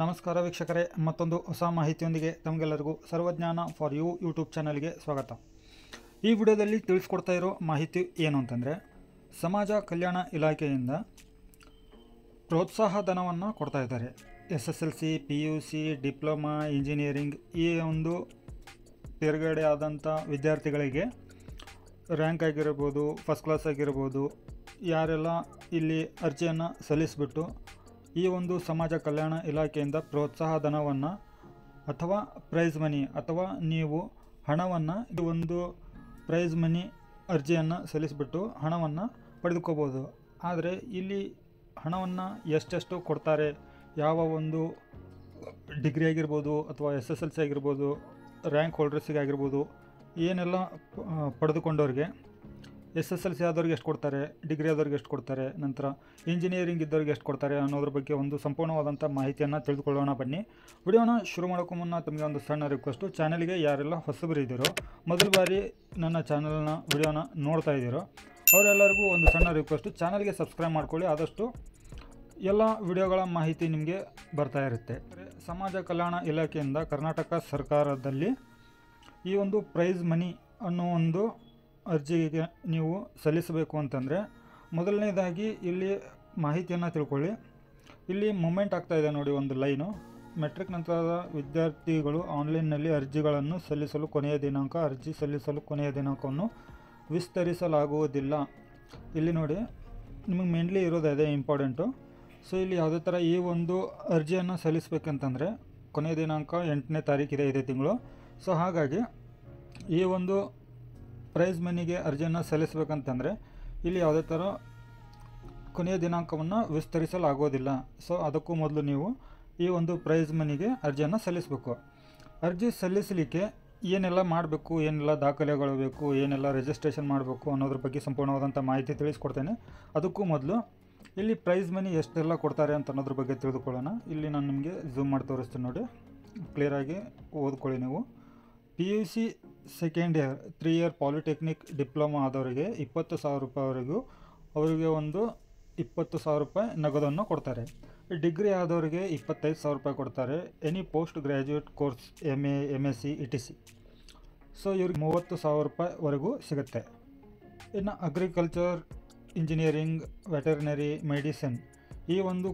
ನಮಸ್ಕಾರ ವೀಕ್ಷಕರೇ, ಮತ್ತೊಂದು ಹೊಸ ಮಾಹಿತಿಯೊಂದಿಗೆ ತಮಗೆಲ್ಲರಿಗೂ ಸರ್ವಜ್ಞಾನ ಫಾರ್ ಯು ಯೂಟ್ಯೂಬ್ ಚಾನಲ್ಗೆ ಸ್ವಾಗತ. ಈ ವಿಡಿಯೋದಲ್ಲಿ ತಿಳಿಸ್ಕೊಡ್ತಾ ಇರೋ ಮಾಹಿತಿ ಏನು ಅಂತಂದರೆ, ಸಮಾಜ ಕಲ್ಯಾಣ ಇಲಾಖೆಯಿಂದ ಪ್ರೋತ್ಸಾಹ ಧನವನ್ನು ಕೊಡ್ತಾ ಇದ್ದಾರೆ. S S L C, P U C, diploma, engineering ಈ ಒಂದು ತೇರ್ಗಡೆ ಆದಂಥ ವಿದ್ಯಾರ್ಥಿಗಳಿಗೆ ರ್ಯಾಂಕ್ ಆಗಿರ್ಬೋದು, ಫಸ್ಟ್ ಕ್ಲಾಸ್ ಆಗಿರ್ಬೋದು, ಯಾರೆಲ್ಲ ಇಲ್ಲಿ ಅರ್ಜಿಯನ್ನು ಸಲ್ಲಿಸಿಬಿಟ್ಟು ಈ ಒಂದು ಸಮಾಜ ಕಲ್ಯಾಣ ಇಲಾಖೆಯಿಂದ ಪ್ರೋತ್ಸಾಹ ಧನವನ್ನು ಅಥವಾ ಪ್ರೈಸ್ ಮನಿ ಅಥವಾ ನೀವು ಹಣವನ್ನು ಈ ಒಂದು ಪ್ರೈಸ್ ಮನಿ ಅರ್ಜಿಯನ್ನು ಸಲ್ಲಿಸಿಬಿಟ್ಟು ಹಣವನ್ನು ಪಡೆದುಕೋಬೋದು. ಆದರೆ ಇಲ್ಲಿ ಹಣವನ್ನು ಎಷ್ಟೆಷ್ಟು ಕೊಡ್ತಾರೆ, ಯಾವ ಒಂದು ಡಿಗ್ರಿ ಆಗಿರ್ಬೋದು ಅಥವಾ ಎಸ್ ಎಸ್ ಎಲ್ ಸಿ ಆಗಿರ್ಬೋದು ರ್ಯಾಂಕ್ ಹೋಲ್ಡರ್ಸಿಗೆ ಆಗಿರ್ಬೋದು ಏನೆಲ್ಲ ಪಡೆದುಕೊಂಡವ್ರಿಗೆ ಎಸ್ ಎಸ್ ಎಲ್ ಸಿ ಆದವ್ರಿಗೆ ಎಷ್ಟು ಕೊಡ್ತಾರೆ, ಡಿಗ್ರಿ ಆದವ್ರಿಗೆ ಎಷ್ಟು ಕೊಡ್ತಾರೆ, ನಂತರ ಇಂಜಿನಿಯರಿಂಗ್ ಇದ್ದವ್ರಿಗೆ ಎಷ್ಟು ಕೊಡ್ತಾರೆ ಅನ್ನೋದ್ರ ಬಗ್ಗೆ ಒಂದು ಸಂಪೂರ್ಣವಾದಂಥ ಮಾಹಿತಿಯನ್ನು ತಿಳಿದುಕೊಳ್ಳೋಣ ಬನ್ನಿ. ವಿಡಿಯೋನ ಶುರು ಮಾಡೋಕ್ಕೂ ಮುನ್ನ ತಮಗೆ ಒಂದು ಸಣ್ಣ ರಿಕ್ವೆಸ್ಟು ಚಾನಲ್ಗೆ ಯಾರೆಲ್ಲ ಹೊಸಬರು ಇದ್ದೀರೋ, ಮೊದಲ ಬಾರಿ ನನ್ನ ಚಾನಲ್ನ ವಿಡಿಯೋನ ನೋಡ್ತಾ ಇದ್ದೀರೋ, ಅವರೆಲ್ಲರಿಗೂ ಒಂದು ಸಣ್ಣ ರಿಕ್ವೆಸ್ಟು ಚಾನಲ್ಗೆ ಸಬ್ಸ್ಕ್ರೈಬ್ ಮಾಡ್ಕೊಳ್ಳಿ, ಆದಷ್ಟು ಎಲ್ಲ ವಿಡಿಯೋಗಳ ಮಾಹಿತಿ ನಿಮಗೆ ಬರ್ತಾ ಇರುತ್ತೆ. ಸಮಾಜ ಕಲ್ಯಾಣ ಇಲಾಖೆಯಿಂದ ಕರ್ನಾಟಕ ಸರ್ಕಾರದಲ್ಲಿ ಈ ಒಂದು ಪ್ರೈಸ್ ಮನಿ ಅನ್ನೋ ಒಂದು ಅರ್ಜಿಗೆ ನೀವು ಸಲ್ಲಿಸಬೇಕು ಅಂತಂದರೆ, ಮೊದಲನೇದಾಗಿ ಇಲ್ಲಿ ಮಾಹಿತಿಯನ್ನು ತಿಳ್ಕೊಳ್ಳಿ. ಇಲ್ಲಿ ಮೂಮೆಂಟ್ ಆಗ್ತಾ ಇದೆ ನೋಡಿ ಒಂದು ಲೈನು. ಮೆಟ್ರಿಕ್ ನಂತರದ ವಿದ್ಯಾರ್ಥಿಗಳು ಆನ್ಲೈನ್ನಲ್ಲಿ ಅರ್ಜಿಗಳನ್ನು ಸಲ್ಲಿಸಲು ಕೊನೆಯ ದಿನಾಂಕ, ಅರ್ಜಿ ಸಲ್ಲಿಸಲು ಕೊನೆಯ ದಿನಾಂಕವನ್ನು ವಿಸ್ತರಿಸಲಾಗುವುದಿಲ್ಲ. ಇಲ್ಲಿ ನೋಡಿ, ನಿಮಗೆ ಮೇನ್ಲಿ ಇರೋದು ಅದೇ ಇಂಪಾರ್ಟೆಂಟು ಸೊ ಇಲ್ಲಿ ಯಾವುದೇ ಥರ ಈ ಒಂದು ಅರ್ಜಿಯನ್ನು ಸಲ್ಲಿಸಬೇಕಂತಂದರೆ ಕೊನೆಯ ದಿನಾಂಕ ಎಂಟನೇ ತಾರೀಕಿದೆ ಇದೇ ತಿಂಗಳು. ಸೊ ಹಾಗಾಗಿ ಈ ಒಂದು ಪ್ರೈಸ್ ಮನಿಗೆ ಅರ್ಜಿಯನ್ನು ಸಲ್ಲಿಸಬೇಕಂತಂದರೆ ಇಲ್ಲಿ ಯಾವುದೇ ಥರ ಕೊನೆಯ ದಿನಾಂಕವನ್ನು ವಿಸ್ತರಿಸಲಾಗೋದಿಲ್ಲ. ಸೊ ಅದಕ್ಕೂ ಮೊದಲು ನೀವು ಈ ಒಂದು ಪ್ರೈಸ್ ಮನಿಗೆ ಅರ್ಜಿಯನ್ನು ಸಲ್ಲಿಸಬೇಕು. ಅರ್ಜಿ ಸಲ್ಲಿಸಲಿಕ್ಕೆ ಏನೆಲ್ಲ ಮಾಡಬೇಕು, ಏನೆಲ್ಲ ದಾಖಲೆಗಳು ಬೇಕು, ಏನೆಲ್ಲ ರಿಜಿಸ್ಟ್ರೇಷನ್ ಮಾಡಬೇಕು ಅನ್ನೋದ್ರ ಬಗ್ಗೆ ಸಂಪೂರ್ಣವಾದಂಥ ಮಾಹಿತಿ ತಿಳಿಸ್ಕೊಡ್ತೇನೆ. ಅದಕ್ಕೂ ಮೊದಲು ಇಲ್ಲಿ ಪ್ರೈಸ್ ಮನಿ ಎಷ್ಟೆಲ್ಲ ಕೊಡ್ತಾರೆ ಅಂತ ಅನ್ನೋದ್ರ ಬಗ್ಗೆ ತಿಳಿದುಕೊಳ್ಳೋಣ. ಇಲ್ಲಿ ನಾನು ನಿಮಗೆ ಝೂಮ್ ಮಾಡಿ ತೋರಿಸ್ತೀನಿ ನೋಡಿ. ಕ್ಲಿಯರಾಗಿ ಓದ್ಕೊಳ್ಳಿ ನೀವು. P U C second year three year polytechnic diploma ಆದವರಿಗೆ ಇಪ್ಪತ್ತು ಸಾವಿರ ರೂಪಾಯಿವರೆಗೂ ಅವರಿಗೆ ಒಂದು ಇಪ್ಪತ್ತು ಸಾವಿರ ರೂಪಾಯಿ ನಗದನ್ನು ಕೊಡ್ತಾರೆ. ಡಿಗ್ರಿ ಆದವರಿಗೆ ಇಪ್ಪತ್ತೈದು ಸಾವಿರ ರೂಪಾಯಿ ಕೊಡ್ತಾರೆ. Any post graduate course M A M S C E T C so ಇವ್ರಿಗೆ ಮೂವತ್ತು ಸಾವಿರ ರೂಪಾಯಿವರೆಗೂ ಸಿಗುತ್ತೆ. ಇನ್ನು ಅಗ್ರಿಕಲ್ಚರ್ ಇಂಜಿನಿಯರಿಂಗ್ ವೆಟರ್ನರಿ ಮೆಡಿಸಿನ್ ಈ ಒಂದು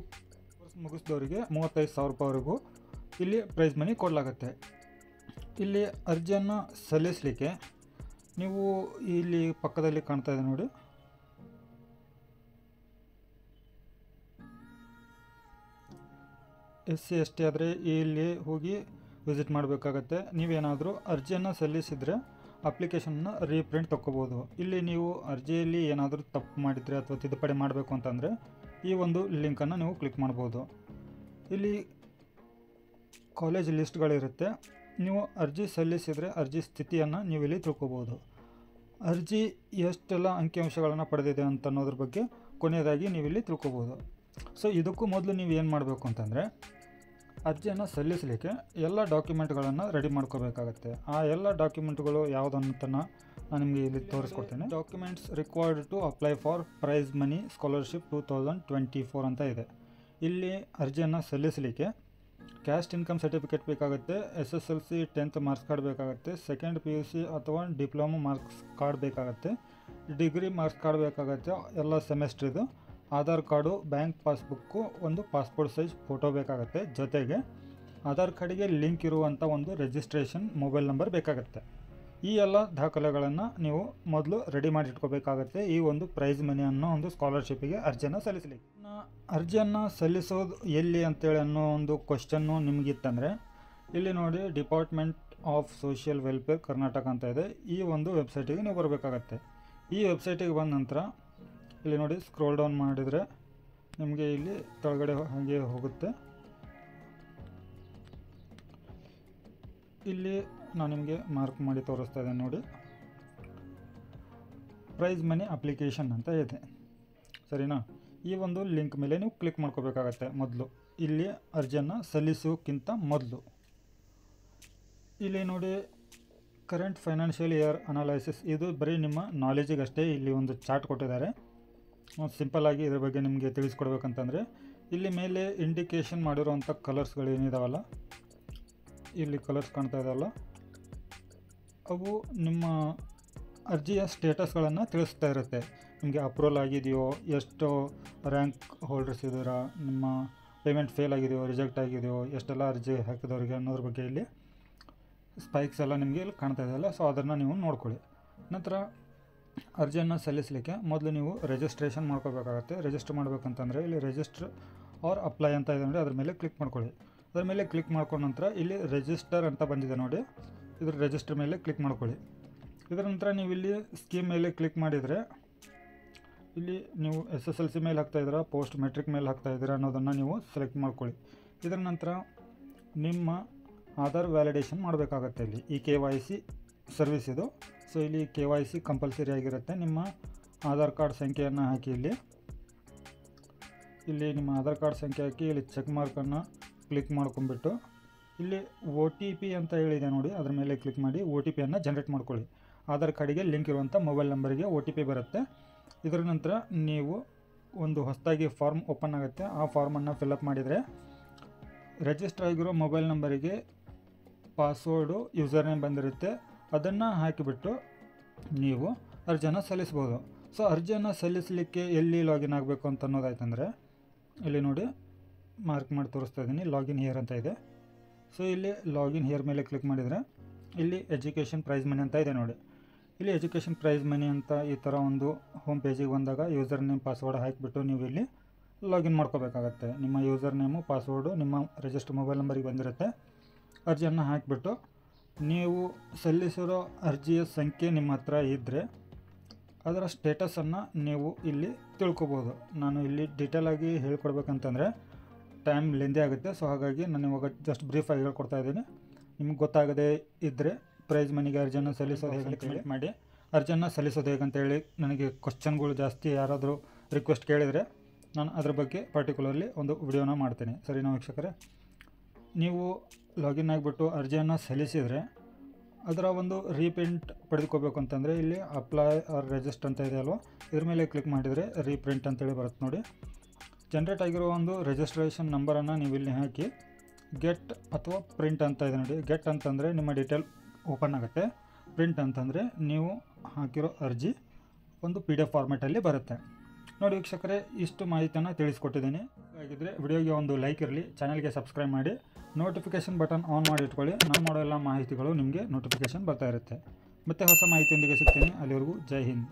ಕೋರ್ಸ್ ಮುಗಿಸಿದವರಿಗೆ ಮೂವತ್ತೈದು ಸಾವಿರ ರೂಪಾಯಿವರೆಗೂ ಇಲ್ಲಿ ಪ್ರೈಸ್ ಮನಿ ಕೊಡಲಾಗುತ್ತೆ. ಇಲ್ಲಿ ಅರ್ಜಿಯನ್ನು ಸಲ್ಲಿಸಲಿಕ್ಕೆ ನೀವು ಇಲ್ಲಿ ಪಕ್ಕದಲ್ಲಿ ಕಾಣ್ತಾ ಇದೆ ನೋಡಿ. ಎಸ್ ಸಿ ಎಸ್ ಟಿ ಆದರೆ ಇಲ್ಲಿ ಹೋಗಿ ವಿಸಿಟ್ ಮಾಡಬೇಕಾಗತ್ತೆ. ನೀವೇನಾದರೂ ಅರ್ಜಿಯನ್ನು ಸಲ್ಲಿಸಿದರೆ ಅಪ್ಲಿಕೇಶನ್ನ ರೀಪ್ರಿಂಟ್ ತೊಗೋಬೋದು ಇಲ್ಲಿ ನೀವು ಅರ್ಜಿಯಲ್ಲಿ ಏನಾದರೂ ತಪ್ಪು ಮಾಡಿದರೆ ಅಥವಾ ತಿದ್ದುಪಡಿ ಮಾಡಬೇಕು ಅಂತಂದರೆ ಈ ಒಂದು ಲಿಂಕನ್ನು ನೀವು ಕ್ಲಿಕ್ ಮಾಡ್ಬೋದು. ಇಲ್ಲಿ ಕಾಲೇಜ್ ಲಿಸ್ಟ್ಗಳಿರುತ್ತೆ. ನೀವು ಅರ್ಜಿ ಸಲ್ಲಿಸಿದರೆ ಅರ್ಜಿ ಸ್ಥಿತಿಯನ್ನು ನೀವು ಇಲ್ಲಿ ತಿಳ್ಕೊಬೋದು. ಅರ್ಜಿ ಎಷ್ಟೆಲ್ಲ ಅಂಕಿಅಂಶಗಳನ್ನು ಪಡೆದಿದೆ ಅಂತ ಅನ್ನೋದ್ರ ಬಗ್ಗೆ ಕೊನೆಯದಾಗಿ ನೀವು ಇಲ್ಲಿ ತಿಳ್ಕೊಬೋದು. ಸೊ ಇದಕ್ಕೂ ಮೊದಲು ನೀವು ಏನು ಮಾಡಬೇಕು ಅಂತಂದರೆ, ಅರ್ಜಿಯನ್ನು ಸಲ್ಲಿಸಲಿಕ್ಕೆ ಎಲ್ಲ ಡಾಕ್ಯುಮೆಂಟ್ಗಳನ್ನು ರೆಡಿ ಮಾಡ್ಕೋಬೇಕಾಗತ್ತೆ. ಆ ಎಲ್ಲ ಡಾಕ್ಯುಮೆಂಟ್ಗಳು ಯಾವುದಂತ ನಾನು ನಿಮಗೆ ಇಲ್ಲಿ ತೋರಿಸ್ಕೊಡ್ತೇನೆ. Documents required to apply for prize money scholarship two thousand twenty four ಅಂತ ಇದೆ. ಇಲ್ಲಿ ಅರ್ಜಿಯನ್ನು ಸಲ್ಲಿಸಲಿಕ್ಕೆ ಕ್ಯಾಸ್ಟ್ ಇನ್ಕಮ್ ಸರ್ಟಿಫಿಕೇಟ್ ಬೇಕಾಗುತ್ತೆ S S L C tenth marks card ಬೇಕಾಗುತ್ತೆ ಸೆಕೆಂಡ್ ಪಿ ಯು ಸಿ ಅಥವಾ ಡಿಪ್ಲೊಮಾ ಮಾರ್ಕ್ಸ್ ಕಾರ್ಡ್ ಬೇಕಾಗುತ್ತೆ ಡಿಗ್ರಿ ಮಾರ್ಕ್ಸ್ ಕಾರ್ಡ್ ಬೇಕಾಗುತ್ತೆ, ಎಲ್ಲ ಸೆಮೆಸ್ಟ್ರಿದು ಆಧಾರ್ ಕಾರ್ಡು ಬ್ಯಾಂಕ್ ಪಾಸ್ಬುಕ್ಕು ಒಂದು ಪಾಸ್ಪೋರ್ಟ್ ಸೈಜ್ ಫೋಟೋ ಬೇಕಾಗುತ್ತೆ ಜೊತೆಗೆ. ಆಧಾರ್ ಕಾರ್ಡಿಗೆ ಲಿಂಕ್ ಇರುವಂಥ ಒಂದು ರಿಜಿಸ್ಟ್ರೇಷನ್ ಮೊಬೈಲ್ ನಂಬರ್ ಬೇಕಾಗುತ್ತೆ. ಈ ಎಲ್ಲ ದಾಖಲೆಗಳನ್ನು ನೀವು ಮೊದಲು ರೆಡಿ ಮಾಡಿ ಇಟ್ಕೋಬೇಕಾಗತ್ತೆ. ಈ ಒಂದು ಪ್ರೈಸ್ ಮನಿ ಅನ್ನೋ ಒಂದು ಸ್ಕಾಲರ್ಶಿಪ್ಪಿಗೆ ಅರ್ಜಿಯನ್ನು ಸಲ್ಲಿಸಲಿಕ್ಕೆ ಅರ್ಜಿಯನ್ನು ಸಲ್ಲಿಸೋದು ಎಲ್ಲಿ ಅಂತೇಳಿ ಅನ್ನೋ ಒಂದು ಕ್ವಶನ್ನು ನಿಮಗಿತ್ತಂದರೆ, ಇಲ್ಲಿ ನೋಡಿ department of social welfare Karnataka ಅಂತ ಇದೆ. ಈ ಒಂದು ವೆಬ್ಸೈಟಿಗೆ ನೀವು ಬರಬೇಕಾಗತ್ತೆ. ಈ ವೆಬ್ಸೈಟಿಗೆ ಬಂದ ನಂತರ ಇಲ್ಲಿ ನೋಡಿ ಸ್ಕ್ರೋಲ್ ಡೌನ್ ಮಾಡಿದರೆ ನಿಮಗೆ ಇಲ್ಲಿ ಕೆಳಗಡೆ ಹಾಗೆ ಹೋಗುತ್ತೆ. ಇಲ್ಲಿ ನಾನು ನಿಮಗೆ ಮಾರ್ಕ್ ಮಾಡಿ ತೋರಿಸ್ತಾ ಇದ್ದೇನೆ ನೋಡಿ. ಪ್ರೈಸ್ ಮನಿ ಅಪ್ಲಿಕೇಶನ್ ಅಂತ ಇದೆ. ಸರಿನಾ? ಈ ಒಂದು ಲಿಂಕ್ ಮೇಲೆ ನೀವು ಕ್ಲಿಕ್ ಮಾಡ್ಕೋಬೇಕಾಗತ್ತೆ ಮೊದಲು. ಇಲ್ಲಿ ಅರ್ಜಿಯನ್ನು ಸಲ್ಲಿಸೋಕ್ಕಿಂತ ಮೊದಲು. ಇಲ್ಲಿ ನೋಡಿ ಕರೆಂಟ್ ಫೈನಾನ್ಷಿಯಲ್ ಇಯರ್ ಅನಾಲಿಸಿಸ್ ಇದು ಬರೀ ನಿಮ್ಮ ನಾಲೆಜಿಗಷ್ಟೇ ಇಲ್ಲಿ ಒಂದು ಚಾರ್ಟ್ ಕೊಟ್ಟಿದ್ದಾರೆ. ಸಿಂಪಲ್ ಆಗಿ ಇದ್ರ ಬಗ್ಗೆ ನಿಮಗೆ ತಿಳಿಸ್ಕೊಡ್ಬೇಕಂತಂದರೆ, ಇಲ್ಲಿ ಮೇಲೆ ಇಂಡಿಕೇಶನ್ ಮಾಡಿರೋವಂಥ ಕಲರ್ಸ್ಗಳೇನಿದಾವಲ್ಲ ಇಲ್ಲಿ ಕಲರ್ಸ್ ಕಾಣ್ತಾ ಇದಾವಲ್ಲ ಅವು ನಿಮ್ಮ ಅರ್ಜಿಯ ಸ್ಟೇಟಸ್ಗಳನ್ನು ತಿಳಿಸ್ತಾ ಇರುತ್ತೆ. ನಿಮಗೆ ಅಪ್ರೂವಲ್ ಆಗಿದೆಯೋ, ಎಷ್ಟು ರ್ಯಾಂಕ್ ಹೋಲ್ಡರ್ಸ್ ಇದ್ದೀರಾ, ನಿಮ್ಮ ಪೇಮೆಂಟ್ ಫೇಲ್ ಆಗಿದೆಯೋ, ರಿಜೆಕ್ಟ್ ಆಗಿದೆಯೋ, ಎಷ್ಟೆಲ್ಲ ಅರ್ಜಿ ಹಾಕಿದವ್ರಿಗೆ ಅನ್ನೋದ್ರ ಬಗ್ಗೆ ಇಲ್ಲಿ ಸ್ಪೈಕ್ಸ್ ಎಲ್ಲ ನಿಮಗೆ ಇಲ್ಲಿ ಕಾಣ್ತಾ ಇದೆಯಲ್ಲ ಸೊ, ಅದನ್ನು ನೀವು ನೋಡ್ಕೊಳ್ಳಿ. ನಂತರ ಅರ್ಜಿಯನ್ನು ಸಲ್ಲಿಸಲಿಕ್ಕೆ ಮೊದಲು ನೀವು ರಿಜಿಸ್ಟ್ರೇಷನ್ ಮಾಡ್ಕೋಬೇಕಾಗತ್ತೆ. ರಿಜಿಸ್ಟರ್ ಮಾಡಬೇಕಂತಂದರೆ ಇಲ್ಲಿ ರಿಜಿಸ್ಟರ್ ಆರ್ ಅಪ್ಲೈ ಅಂತ ಇದೆ ನೋಡಿ, ಅದ್ರ ಮೇಲೆ ಕ್ಲಿಕ್ ಮಾಡ್ಕೊಳ್ಳಿ. ಅದ್ರ ಮೇಲೆ ಕ್ಲಿಕ್ ಮಾಡ್ಕೊಂಡ ನಂತರ ಇಲ್ಲಿ ರಿಜಿಸ್ಟರ್ ಅಂತ ಬಂದಿದೆ ನೋಡಿ. ಇದ್ರ ರಿಜಿಸ್ಟರ್ ಮೇಲೆ ಕ್ಲಿಕ್ ಮಾಡ್ಕೊಳ್ಳಿ. ಇದರ ನಂತರ ನೀವು ಇಲ್ಲಿ ಸ್ಕೀಮ್ ಮೇಲೆ ಕ್ಲಿಕ್ ಮಾಡಿದರೆ, ಇಲ್ಲಿ ನೀವು ಎಸ್ ಎಸ್ ಎಲ್ ಸಿ ಮೇಲೆ ಹಾಕ್ತಾಯಿದ್ದೀರಾ ಪೋಸ್ಟ್ ಮೆಟ್ರಿಕ್ ಮೇಲೆ ಹಾಕ್ತಾಯಿದ್ದೀರಾ ಅನ್ನೋದನ್ನು ನೀವು ಸೆಲೆಕ್ಟ್ ಮಾಡ್ಕೊಳ್ಳಿ. ಇದರ ನಂತರ ನಿಮ್ಮ ಆಧಾರ್ ವ್ಯಾಲಿಡೇಷನ್ ಮಾಡಬೇಕಾಗತ್ತೆ ಇಲ್ಲಿ. ಈ ಕೆ ವೈ ಸಿ ಸರ್ವಿಸ್ ಇದು. ಸೊ ಇಲ್ಲಿ ಕೆ ವೈ ಸಿ ಕಂಪಲ್ಸರಿ ಆಗಿರುತ್ತೆ. ನಿಮ್ಮ ಆಧಾರ್ ಕಾರ್ಡ್ ಸಂಖ್ಯೆಯನ್ನು ಹಾಕಿ ಇಲ್ಲಿ. ಇಲ್ಲಿ ನಿಮ್ಮ ಆಧಾರ್ ಕಾರ್ಡ್ ಸಂಖ್ಯೆ ಹಾಕಿ, ಇಲ್ಲಿ ಚೆಕ್ ಮಾರ್ಕನ್ನು ಕ್ಲಿಕ್ ಮಾಡ್ಕೊಂಬಿಟ್ಟು ಇಲ್ಲಿ ಒ ಟಿ ಪಿ ಅಂತ ಹೇಳಿದೆ ನೋಡಿ, ಅದ್ರ ಮೇಲೆ ಕ್ಲಿಕ್ ಮಾಡಿ ಒ ಟಿ ಪಿಯನ್ನು ಜನ್ರೇಟ್ ಮಾಡ್ಕೊಳ್ಳಿ. ಆಧಾರ್ ಕಾರ್ಡಿಗೆ ಲಿಂಕ್ ಇರುವಂಥ ಮೊಬೈಲ್ ನಂಬರಿಗೆ ಒ ಟಿ ಪಿ ಬರುತ್ತೆ. ಇದರ ನಂತರ ನೀವು ಒಂದು ಹೊಸದಾಗಿ ಫಾರ್ಮ್ ಓಪನ್ ಆಗುತ್ತೆ. ಆ ಫಾರ್ಮನ್ನು ಫಿಲಪ್ ಮಾಡಿದರೆ ರಿಜಿಸ್ಟರ್ ಆಗಿರೋ ಮೊಬೈಲ್ ನಂಬರಿಗೆ ಪಾಸ್ವರ್ಡು ಯೂಸರ್ ನೇಮ್ ಬಂದಿರುತ್ತೆ. ಅದನ್ನು ಹಾಕಿಬಿಟ್ಟು ನೀವು ಅರ್ಜಿಯನ್ನು ಸಲ್ಲಿಸ್ಬೋದು. ಸೊ ಅರ್ಜಿಯನ್ನು ಸಲ್ಲಿಸಲಿಕ್ಕೆ ಎಲ್ಲಿ ಲಾಗಿನ್ ಆಗಬೇಕು ಅಂತ ಅನ್ನೋದಾಯ್ತಂದರೆ, ಇಲ್ಲಿ ನೋಡಿ ಮಾರ್ಕ್ ಮಾಡಿ ತೋರಿಸ್ತಾ ಇದ್ದೀನಿ. ಲಾಗಿನ್ ಹಿಯರ್ ಅಂತ ಇದೆ. ಸೊ ಇಲ್ಲಿ ಲಾಗಿನ್ ಹಿಯರ್ ಮೇಲೆ ಕ್ಲಿಕ್ ಮಾಡಿದರೆ ಇಲ್ಲಿ ಎಜುಕೇಷನ್ ಪ್ರೈಸ್ ಮನಿ ಅಂತ ಇದೆ ನೋಡಿ. ಇಲ್ಲಿ ಎಜುಕೇಷನ್ ಪ್ರೈಸ್ ಮನಿ ಅಂತ ಈ ಥರ ಒಂದು ಹೋಮ್ ಪೇಜಿಗೆ ಬಂದಾಗ ಯೂಸರ್ ನೇಮ್ ಪಾಸ್ವರ್ಡ್ ಹಾಕಿಬಿಟ್ಟು ನೀವು ಇಲ್ಲಿ ಲಾಗಿನ್ ಮಾಡ್ಕೋಬೇಕಾಗತ್ತೆ. ನಿಮ್ಮ ಯೂಸರ್ ನೇಮು ಪಾಸ್ವರ್ಡು ನಿಮ್ಮ ರಿಜಿಸ್ಟರ್ ಮೊಬೈಲ್ ನಂಬರಿಗೆ ಬಂದಿರುತ್ತೆ. ಅರ್ಜಿಯನ್ನು ಹಾಕಿಬಿಟ್ಟು ನೀವು ಸಲ್ಲಿಸಿರೋ ಅರ್ಜಿಯ ಸಂಖ್ಯೆ ನಿಮ್ಮ ಹತ್ರ ಇದ್ದರೆ ಅದರ ಸ್ಟೇಟಸನ್ನು ನೀವು ಇಲ್ಲಿ ತಿಳ್ಕೊಬೋದು. ನಾನು ಇಲ್ಲಿ ಡೀಟೇಲಾಗಿ ಹೇಳ್ಕೊಡ್ಬೇಕಂತಂದರೆ ಟೈಮ್ ಲೆಂದಿ ಆಗುತ್ತೆ. ಸೊ ಹಾಗಾಗಿ ನಾನು ಇವಾಗ ಜಸ್ಟ್ ಬ್ರೀಫಾಗಿ ಹೇಳ್ಕೊಡ್ತಾ ಇದ್ದೀನಿ. ನಿಮ್ಗೆ ಗೊತ್ತಾಗದೇ ಇದ್ದರೆ ಪ್ರೈಸ್ ಮನಿಗೆ ಅರ್ಜಿಯನ್ನು ಸಲ್ಲಿಸೋದು ಹೇಗೆ ಕ್ಲಿಕ್ ಮಾಡಿ. ಅರ್ಜಿಯನ್ನು ಸಲ್ಲಿಸೋದು ಹೇಗಂತೇಳಿ ನನಗೆ ಕ್ವಶನ್ಗಳು ಜಾಸ್ತಿ ಯಾರಾದರೂ ರಿಕ್ವೆಸ್ಟ್ ಕೇಳಿದರೆ ನಾನು ಅದ್ರ ಬಗ್ಗೆ ಪರ್ಟಿಕ್ಯುಲರ್ಲಿ ಒಂದು ವಿಡಿಯೋನ ಮಾಡ್ತೀನಿ. ಸರಿನಾ ವೀಕ್ಷಕರೇ ನೀವು ಲಾಗಿನ್ ಆಗಿಬಿಟ್ಟು ಅರ್ಜಿಯನ್ನು ಸಲ್ಲಿಸಿದರೆ ಅದರ ಒಂದು ರೀಪ್ರಿಂಟ್ ಪಡೆದುಕೋಬೇಕು ಅಂತಂದರೆ ಇಲ್ಲಿ ಅಪ್ಲೈ ಆರ್ ರಿಜಿಸ್ಟರ್ ಅಂತ ಇದೆ ಅಲ್ವಾ? ಇದ್ರ ಮೇಲೆ ಕ್ಲಿಕ್ ಮಾಡಿದರೆ ರೀಪ್ರಿಂಟ್ ಅಂತೇಳಿ ಬರುತ್ತೆ ನೋಡಿ. ಜನ್ರೇಟ್ ಆಗಿರೋ ಒಂದು ರಿಜಿಸ್ಟ್ರೇಷನ್ ನಂಬರನ್ನು ನೀವು ಇಲ್ಲಿ ಹಾಕಿ ಗೆಟ್ ಅಥವಾ ಪ್ರಿಂಟ್ ಅಂತ ಇದೆ ನೋಡಿ. ಗೆಟ್ ಅಂತಂದರೆ ನಿಮ್ಮ ಡೀಟೇಲ್ ಓಪನ್ ಆಗುತ್ತೆ. ಪ್ರಿಂಟ್ ಅಂತಂದರೆ ನೀವು ಹಾಕಿರೋ ಅರ್ಜಿ ಒಂದು ಪಿ ಡಿ ಎಫ್ ಫಾರ್ಮೆಟಲ್ಲಿ ಬರುತ್ತೆ. ನೋಡಿ ವೀಕ್ಷಕರೇ, ಇಷ್ಟು ಮಾಹಿತಿಯನ್ನು ತಿಳಿಸ್ಕೊಟ್ಟಿದ್ದೀನಿ. ಹಾಗಿದ್ರೆ ವಿಡಿಯೋಗೆ ಒಂದು ಲೈಕ್ ಇರಲಿ ಚಾನಲ್ಗೆ ಸಬ್ಸ್ಕ್ರೈಬ್ ಮಾಡಿ ನೋಟಿಫಿಕೇಷನ್ ಬಟನ್ ಆನ್ ಮಾಡಿ ಇಟ್ಕೊಳ್ಳಿ. ನಾನು ಮಾಡೋ ಎಲ್ಲ ಮಾಹಿತಿಗಳು ನಿಮಗೆ ನೋಟಿಫಿಕೇಷನ್ ಬರ್ತಾ ಇರುತ್ತೆ. ಮತ್ತೆ ಹೊಸ ಮಾಹಿತಿಯೊಂದಿಗೆ ಸಿಗ್ತೀನಿ. ಅಲ್ಲಿವರೆಗೂ ಜೈ ಹಿಂದ್.